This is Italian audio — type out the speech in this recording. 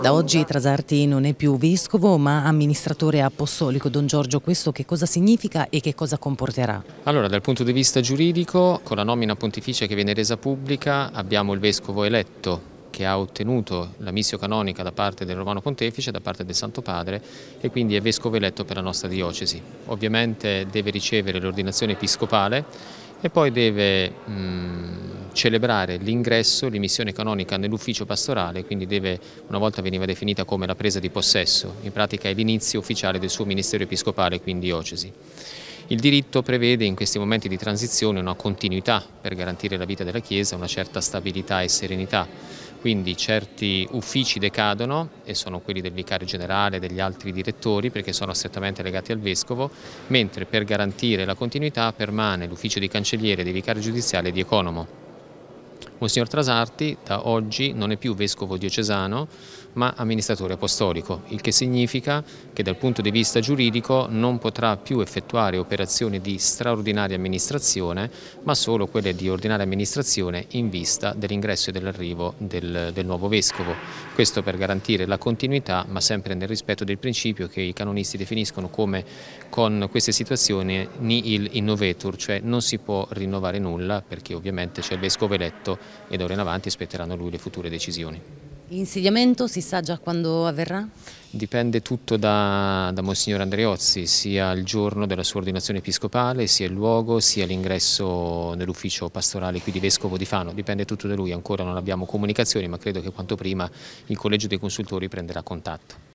Da oggi Trasarti non è più vescovo ma amministratore apostolico. Don Giorgio, questo che cosa significa e che cosa comporterà? Allora, dal punto di vista giuridico, con la nomina pontificia che viene resa pubblica, abbiamo il vescovo eletto che ha ottenuto la missio canonica da parte del Romano Pontefice, da parte del Santo Padre e quindi è vescovo eletto per la nostra diocesi. Ovviamente deve ricevere l'ordinazione episcopale e poi deve mh, celebrare l'ingresso, l'emissione canonica nell'ufficio pastorale, quindi deve, una volta veniva definita come la presa di possesso, in pratica è l'inizio ufficiale del suo ministero episcopale, quindi diocesi. Il diritto prevede in questi momenti di transizione una continuità per garantire la vita della Chiesa, una certa stabilità e serenità quindi certi uffici decadono e sono quelli del vicario generale e degli altri direttori perché sono strettamente legati al vescovo, mentre per garantire la continuità permane l'ufficio di cancelliere dei vicari giudiziali e di economo. Monsignor Trasarti da oggi non è più vescovo diocesano ma amministratore apostolico, il che significa che dal punto di vista giuridico non potrà più effettuare operazioni di straordinaria amministrazione ma solo quelle di ordinaria amministrazione in vista dell'ingresso e dell'arrivo del, del nuovo vescovo. Questo per garantire la continuità ma sempre nel rispetto del principio che i canonisti definiscono come con queste situazioni nihil innovetur, cioè non si può rinnovare nulla perché ovviamente c'è il vescovo eletto e da ora in avanti aspetteranno lui le future decisioni. L'insediamento si sa già quando avverrà? Dipende tutto da, da Monsignor Andreozzi, sia il giorno della sua ordinazione episcopale, sia il luogo, sia l'ingresso nell'ufficio pastorale qui di Vescovo di Fano, dipende tutto da lui, ancora non abbiamo comunicazioni ma credo che quanto prima il Collegio dei Consultori prenderà contatto.